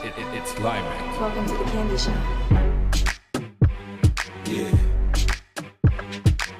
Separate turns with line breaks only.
It, it, it's Limex.
Welcome to the candy shop.